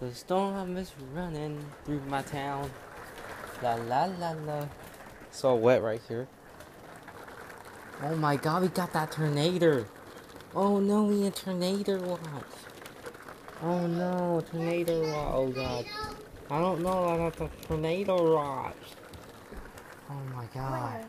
The storm is running through my town. La la la la. It's all wet right here. Oh my god, we got that tornado. Oh no, we a tornado watch. Oh no, tornado watch. Oh god. I don't know, I got the tornado watch. Oh my god.